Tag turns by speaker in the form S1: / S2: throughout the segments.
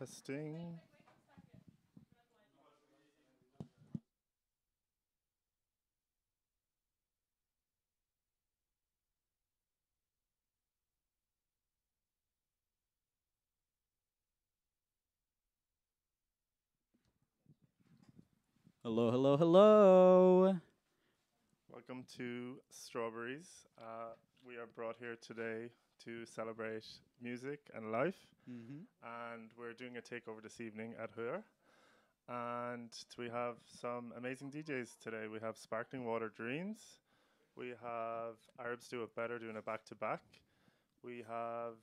S1: Testing.
S2: Hello, hello, hello.
S1: Welcome to Strawberries. Uh, we are brought here today to celebrate music and life,
S2: Mm-hmm.
S1: and we're doing a takeover this evening at HÖR. And we have some amazing DJs today. We have Sparkling Water Dreams. We have Arabs Do It Better doing a back to back. We have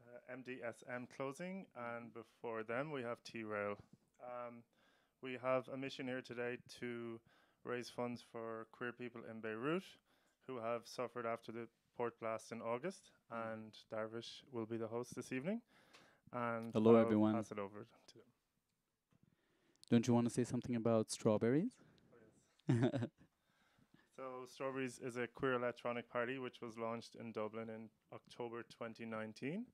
S1: uh, MDSM closing, and before them, we have T Rail. Um, we have a mission here today to raise funds for queer people in Beirut who have suffered after the port blast in August. Hmm. And Darvish will be the host this evening. And
S2: Hello,
S1: I'll
S2: everyone.
S1: Pass it over to them.
S2: Don't you want to say something about strawberries?
S1: Oh, so, Strawberries is a queer electronic party which was launched in Dublin in October 2019.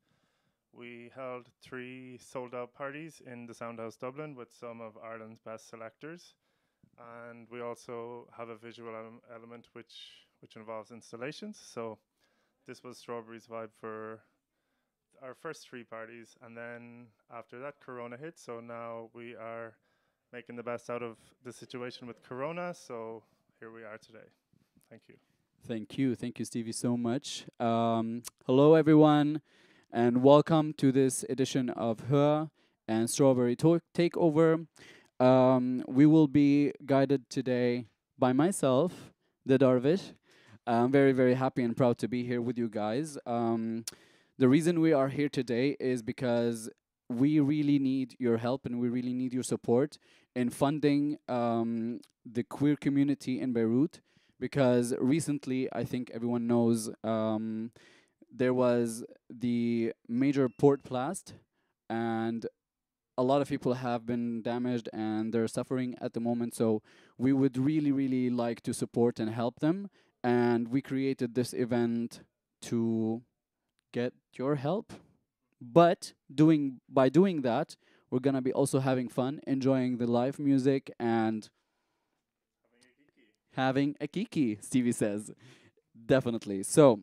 S1: We held three sold out parties in the Soundhouse Dublin with some of Ireland's best selectors. And we also have a visual ele- element which, which involves installations. So, this was Strawberries vibe for our first three parties. And then after that, Corona hit. So, now we are making the best out of the situation with Corona. So, here we are today. Thank you.
S2: Thank you. Thank you, Stevie, so much. Um, hello, everyone, and welcome to this edition of HÖR and Strawberry to- Takeover. Um, we will be guided today by myself, the Darvish. I'm very, very happy and proud to be here with you guys. Um, the reason we are here today is because we really need your help and we really need your support in funding um, the queer community in Beirut because recently, I think everyone knows, um, there was the major port blast, and a lot of people have been damaged and they're suffering at the moment. So we would really, really like to support and help them. And we created this event to get your help. But doing by doing that, we're gonna be also having fun, enjoying the live music and having a kiki, Stevie says. Definitely. So,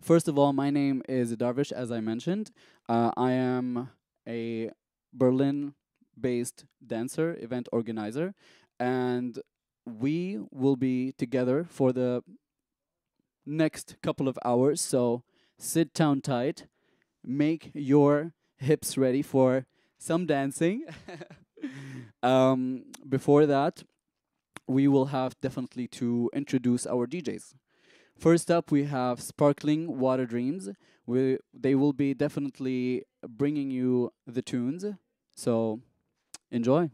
S2: first of all, my name is Darvish, as I mentioned. Uh, I am a Berlin based dancer, event organizer, and we will be together for the next couple of hours. So, sit down tight, make your hips ready for some dancing. um, before that, we will have definitely to introduce our DJs. First up, we have Sparkling Water Dreams. We, they will be definitely bringing you the tunes. So enjoy.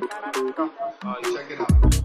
S3: Check it out.